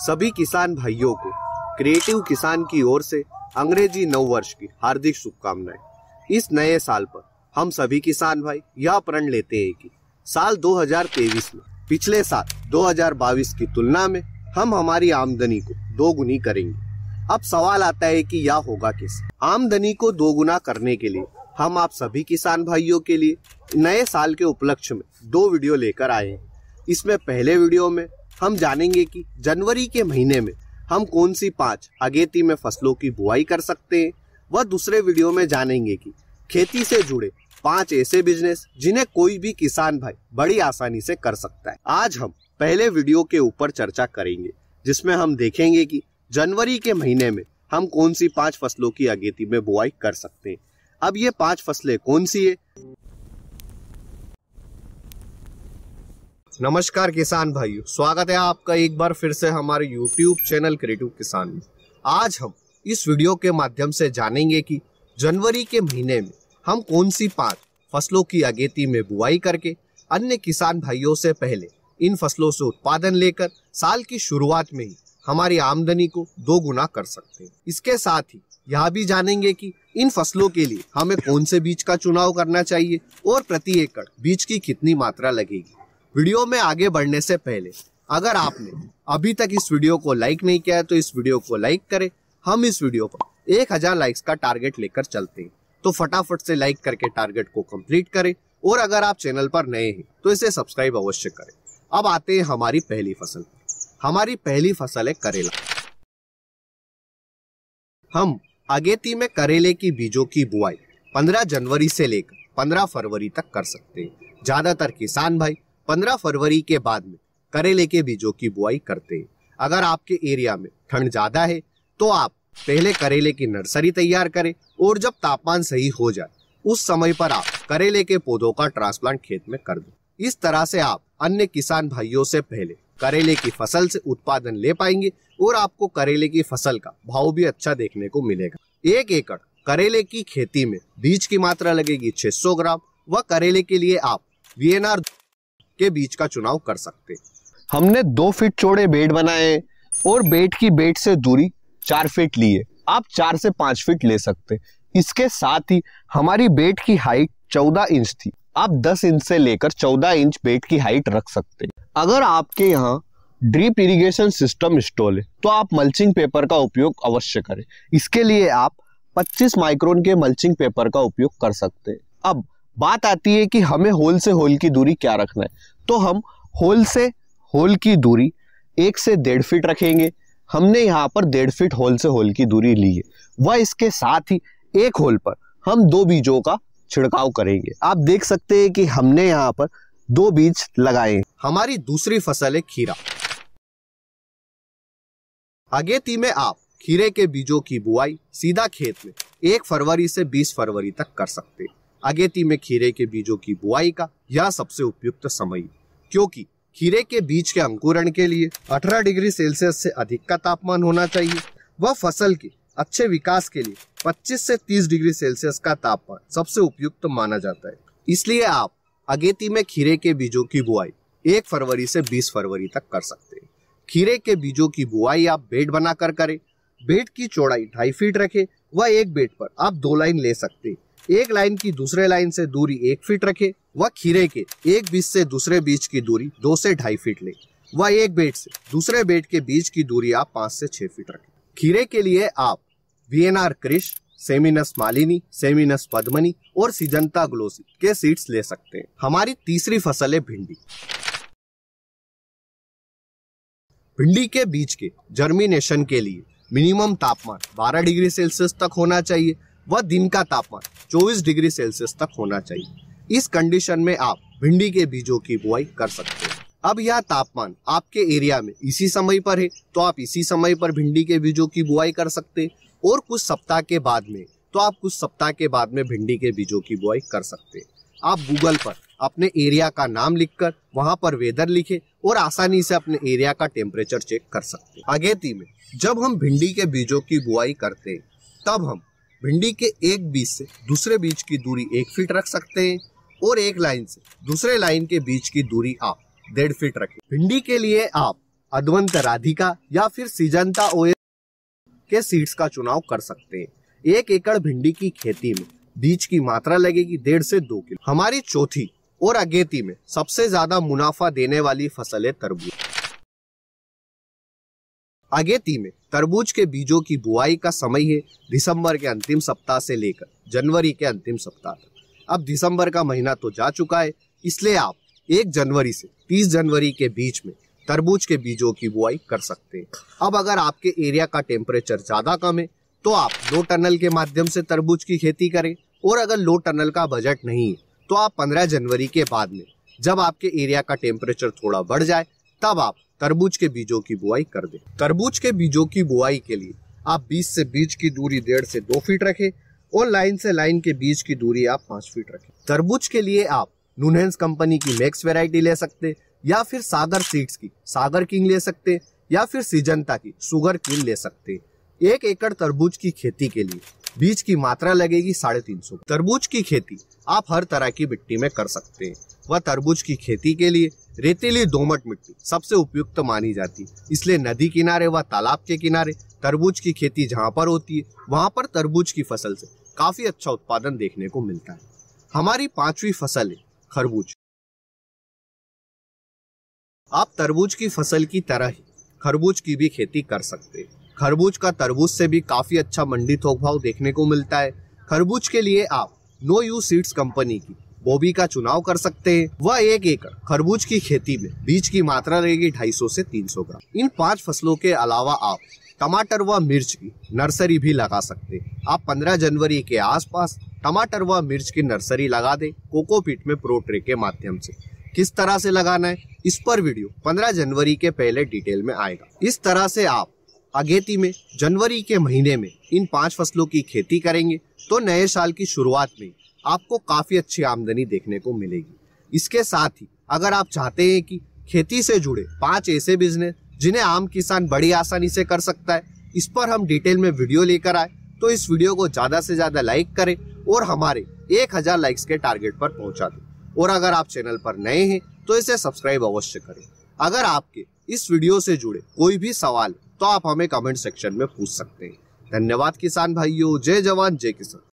सभी किसान भाइयों को क्रिएटिव किसान की ओर से अंग्रेज़ी नव वर्ष की हार्दिक शुभकामनाएँ। इस नए साल पर हम सभी किसान भाई यह प्रण लेते हैं कि साल 2023 में पिछले साल 2022 की तुलना में हम हमारी आमदनी को दोगुनी करेंगे। अब सवाल आता है कि यह होगा किस? आमदनी को दोगुना करने के लिए हम आप सभी किसान भाइयों के लिए नए साल के उपलक्ष्य में दो वीडियो लेकर आए हैं। इसमें पहले वीडियो में हम जानेंगे कि जनवरी के महीने में हम कौन सी पाँच अगेती में फ़सलों की बुआई कर सकते हैं। व दूसरे वीडियो में जानेंगे कि खेती से जुड़े पाँच ऐसे बिज़नेस जिन्हें कोई भी किसान भाई बड़ी आसानी से कर सकता है। आज हम पहले वीडियो के ऊपर चर्चा करेंगे, जिसमें हम देखेंगे कि जनवरी के महीने में हम कौन सी पाँच फ़सलों की अगेती में बुआई कर सकते हैं। अब ये पाँच फ़सलें कौन सी है? नमस्कार किसान भाइयों, स्वागत है आपका एक बार फिर से हमारे YouTube चैनल क्रिएटिव किसान में। आज हम इस वीडियो के माध्यम से जानेंगे कि जनवरी के महीने में हम कौन सी पाँच फ़सलों की अगेती में बुआई करके अन्य किसान भाइयों से पहले इन फ़सलों से उत्पादन लेकर साल की शुरुआत में ही हमारी आमदनी को दो गुना कर सकते हैं। इसके साथ ही यह भी जानेंगे कि इन फ़सलों के लिए हमें कौन से बीज का चुनाव करना चाहिए और प्रति एकड़ बीज की कितनी मात्रा लगेगी। वीडियो में आगे बढ़ने से पहले, अगर आपने अभी तक इस वीडियो को लाइक नहीं किया है तो इस वीडियो को लाइक करें। हम इस वीडियो पर एक हज़ार लाइक्स का टारगेट लेकर चलते हैं। तो फटाफट से लाइक करके टारगेट को कंप्लीट करें और अगर आप चैनल पर नए हैं तो इसे सब्सक्राइब अवश्य करें। अब आते हैं हमारी पहली फ़सल हमारी पहली फ़सल है करेला। हम अगेती में करेले की बीजों की बुआई 15 जनवरी से लेकर 15 फरवरी तक कर सकते हैं। ज़्यादातर किसान भाई 15 फरवरी के बाद में करेले के बीजों की बुआई करते हैं। अगर आपके एरिया में ठंड ज़्यादा है तो आप पहले करेले की नर्सरी तैयार करें और जब तापमान सही हो जाए, उस समय पर आप करेले के पौधों का ट्रांसप्लांट खेत में कर दो। इस तरह से आप अन्य किसान भाइयों से पहले करेले की फ़सल से उत्पादन ले पाएँगे और आपको करेले की फ़सल का भाव भी अच्छा देखने को मिलेगा। एक एकड़ करेले की खेती में बीज की मात्रा लगेगी 600 ग्राम। व करेले के लिए आप वीएनआर के बीज का चुनाव कर सकते हमने दो फीट चौड़े बेड बनाए और बेड की बेड से दूरी चार फीट ली है। आप चार से पाँच फीट ले सकते इसके साथ ही हमारी बेड की हाइट चौदह इंच थी। आप 10 इंच से लेकर 14 इंच बेड की हाइट रख सकते अगर आपके यहाँ ड्रिप इरिगेशन सिस्टम इंस्टॉल है तो आप मल्चिंग पेपर का उपयोग अवश्य करें। इसके लिए आप 25 माइक्रोन के मल्चिंग पेपर का उपयोग कर सकते हैं। अब बात आती है कि हमें होल से होल की दूरी क्या रखना है। तो हम होल से होल की दूरी एक से डेढ़ फीट रखेंगे। हमने यहाँ पर डेढ़ फीट होल से होल की दूरी ली है। वह इसके साथ ही एक होल पर हम दो बीजों का छिड़काव करेंगे। आप देख सकते हैं कि हमने यहाँ पर दो बीज लगाए हमारी दूसरी फ़सल है खीरा। अगेती में आप खीरे के बीजों की बुआई सीधा खेत में एक फरवरी से बीस फरवरी तक कर सकते हैं। अगेती में खीरे के बीजों की बुआई का यह सबसे उपयुक्त समय। क्योंकि खीरे के बीज के अंकुरण के लिए 18 डिग्री सेल्सियस से अधिक का तापमान होना चाहिए। वह फ़सल के अच्छे विकास के लिए 25 से 30 डिग्री सेल्सियस का तापमान सबसे उपयुक्त माना जाता है। इसलिए आप अगेती में खीरे के बीजों की बुआई एक फरवरी से 20 फरवरी तक कर सकते हैं। खीरे के बीजों की बुआई आप बेड बनाकर करें। बेड की चौड़ाई ढाई फीट रखें। व एक बेड पर आप दो लाइन ले सकते हैं। एक लाइन की दूसरे लाइन से दूरी एक फीट रखे व खीरे के एक बीज से दूसरे बीज की दूरी दो से ढाई फीट ले। व एक बेड से दूसरे बेड के बीज की दूरी आप पाँच से छह फीट रखें। खीरे के लिए आप वीएनआर क्रिश सेमिनस मालिनी सेमिनस पद्मनी और सिजंता ग्लोसी के सीड्स ले सकते हैं। हमारी तीसरी फ़सल है भिंडी। भिंडी के बीज के जर्मिनेशन के लिए मिनिमम तापमान 12 डिग्री सेल्सियस तक होना चाहिए। व दिन का तापमान 24 डिग्री सेल्सियस तक होना चाहिए। इस कंडीशन में आप भिंडी के बीजों की बुआई कर सकते हैं। अब यह तापमान आपके एरिया में इसी समय पर है तो आप इसी समय पर भिंडी के बीजों की बुआई कर सकते हैं। और कुछ सप्ताह के बाद में तो आप कुछ सप्ताह के बाद में भिंडी के बीजों की बुआई कर सकते हैं। आप गूगल पर अपने एरिया का नाम लिखकर वहाँ पर वेदर लिखे और आसानी से अपने एरिया का टेम्परेचर चेक कर सकते हैं। अगेती में, जब हम भिंडी के बीजों की बुआई करते हैं, तब हम भिंडी के एक बीज से दूसरे बीज की दूरी एक फीट रख सकते हैं और एक लाइन से दूसरे लाइन के बीज की दूरी आप डेढ़ फीट रखें। भिंडी के लिए आप अद्वंत राधिका या फिर सीजनता ओए के सीड्स का चुनाव कर सकते हैं। एक एकड़ भिंडी की खेती में बीज की मात्रा लगेगी डेढ़ से दो किलो। हमारी चौथी और अगेती में सबसे ज़्यादा मुनाफा देने वाली फ़सल है तरबूज। अगेती में, तरबूज के बीजों की बुआई का समय है दिसंबर के अंतिम सप्ताह से लेकर जनवरी के अंतिम सप्ताह तक। अब दिसंबर का महीना तो जा चुका है, इसलिए आप एक जनवरी से तीस जनवरी के बीच में तरबूज के बीजों की बुआई कर सकते हैं। अब अगर आपके एरिया का टेम्परेचर ज़्यादा कम है तो आप लो टनल के माध्यम से तरबूज की खेती करें, और अगर लो टनल का बजट नहीं है तो आप 15 जनवरी के बाद में, जब आपके एरिया का टेम्परेचर थोड़ा बढ़ जाए तब आप तरबूज के बीजों की बुआई कर दें। तरबूज के बीजों की बुआई के लिए आप बीज से बीज की दूरी डेढ़ से दो फीट रखें और लाइन से लाइन के बीज की दूरी आप पाँच फीट रखें। तरबूज के लिए आप नूनहेंस कंपनी की मैक्स वेराइटी ले सकते या फिर सागर सीड्स की, सागर किंग ले सकते या फिर सीजनता की, सुगर किंग ले सकते एक एकड़ तरबूज की खेती के लिए बीज की मात्रा लगेगी साढ़े तीन सौ। तरबूज की खेती आप हर तरह की मिट्टी में कर सकते हैं। वह तरबूज की खेती के लिए रेतीली दोमट मिट्टी सबसे उपयुक्त मानी जाती। है इसलिए नदी किनारे व तालाब के किनारे तरबूज की खेती जहाँ पर होती है, वहाँ पर तरबूज की फ़सल से काफ़ी अच्छा उत्पादन देखने को मिलता है। हमारी पांचवी फ़सल है खरबूज। आप तरबूज की फ़सल की तरह ही खरबूज की भी खेती कर सकते हैं। खरबूज का तरबूज से भी काफ़ी अच्छा मंडी थोक भाव देखने को मिलता है। खरबूज के लिए आप नो यू सीड्स कंपनी की बोबी का चुनाव कर सकते हैं। वह एक एकड़ खरबूज की खेती में बीज की मात्रा रहेगी 250 से 300 ग्राम। इन पाँच फ़सलों के अलावा आप टमाटर व मिर्च की नर्सरी भी लगा सकते हैं। आप 15 जनवरी के आसपास टमाटर व मिर्च की नर्सरी लगा दे कोकोपीट में प्रो ट्रे के माध्यम से। किस तरह से लगाना है, इस पर वीडियो 15 जनवरी के पहले डिटेल में आएगा। इस तरह से आप अगेती में, जनवरी के महीने में इन पाँच फ़सलों की खेती करेंगे तो नए साल की शुरुआत में आपको काफ़ी अच्छी आमदनी देखने को मिलेगी। इसके साथ ही, अगर आप चाहते हैं कि खेती से जुड़े पाँच ऐसे बिज़नेस जिन्हें आम किसान बड़ी आसानी से कर सकता है, इस पर हम डिटेल में वीडियो लेकर आए तो इस वीडियो को ज़्यादा से ज़्यादा लाइक करें और हमारे एक हज़ार लाइक्स के टारगेट पर पहुँचा दें। और अगर आप चैनल पर नए हैं तो इसे सब्सक्राइब अवश्य करें। अगर आपके इस वीडियो से जुड़े कोई भी सवाल तो आप हमें कमेंट सेक्शन में पूछ सकते हैं। धन्यवाद किसान भाइयों। जय जवान, जय किसान।